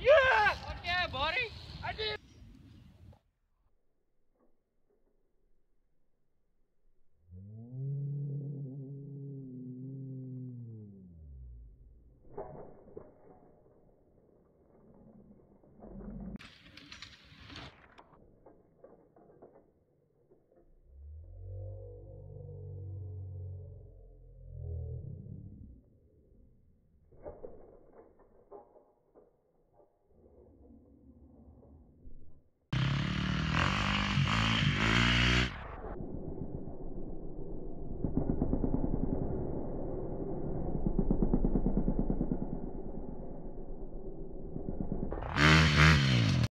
Yeah! Buddy. I did.